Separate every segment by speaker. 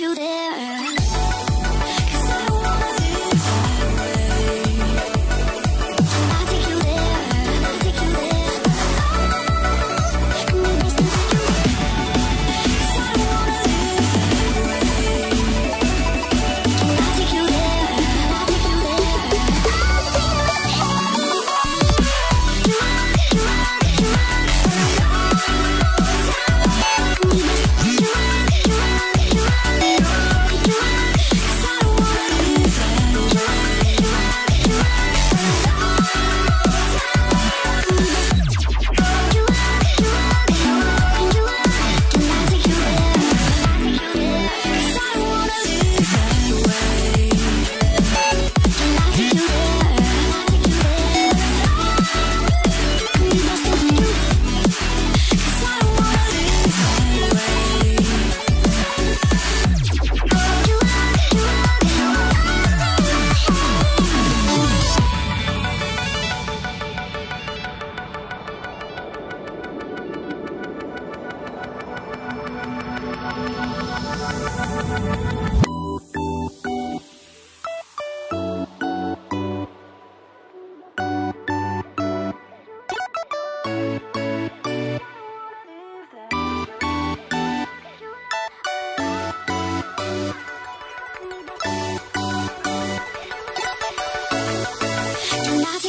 Speaker 1: you there.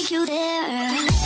Speaker 1: you
Speaker 2: there.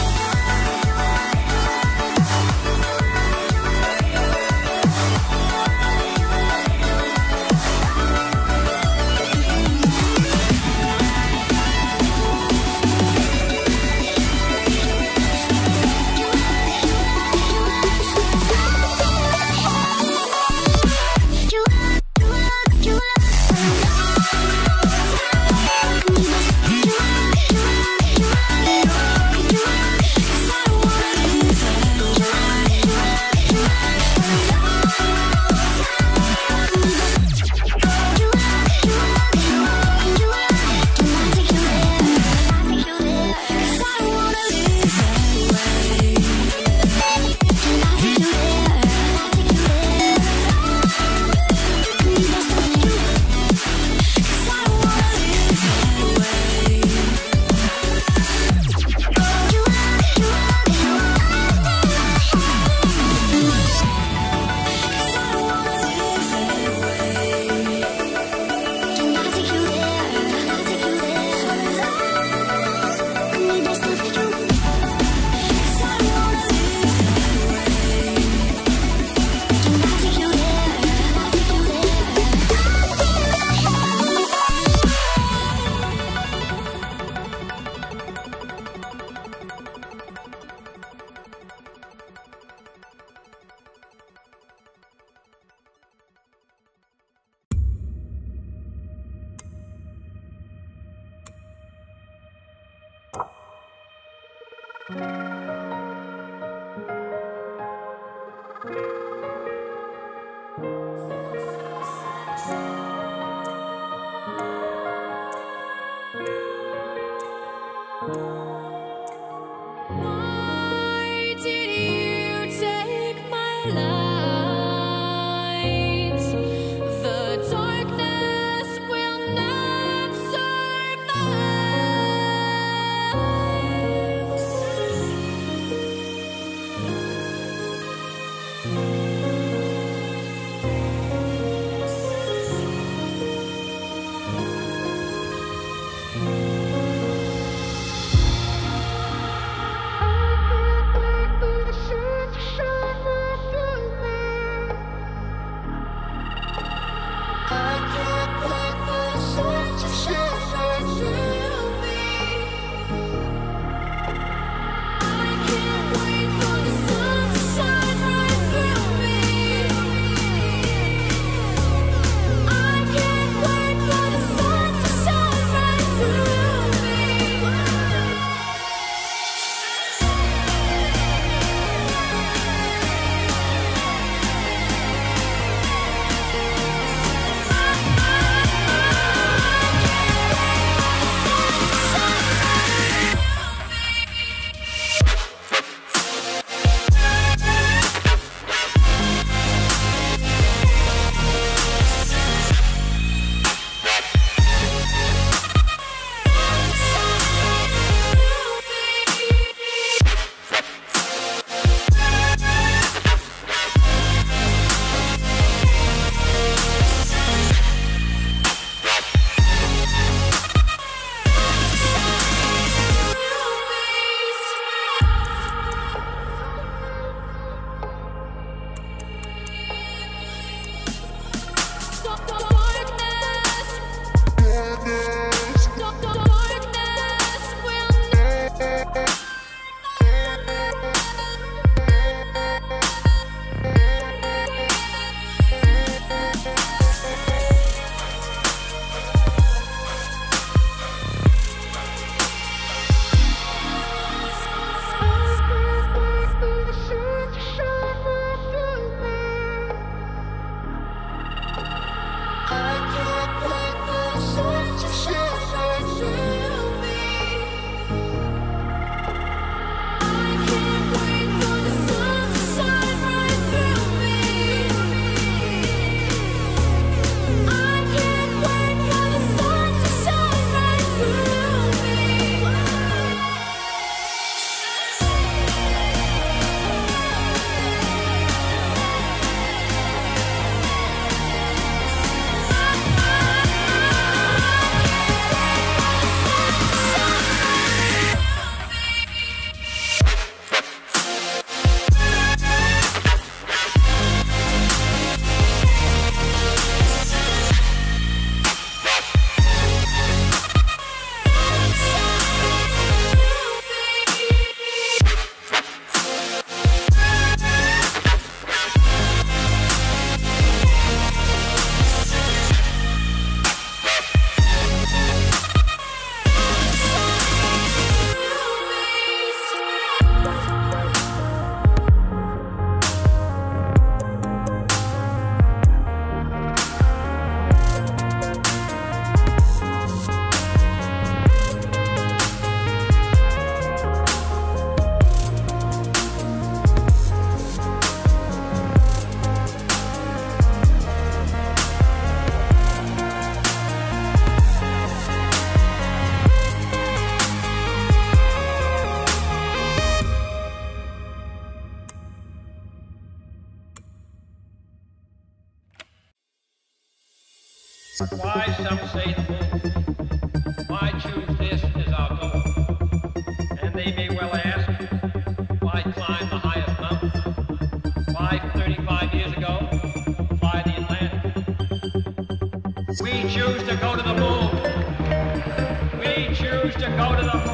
Speaker 2: Go to the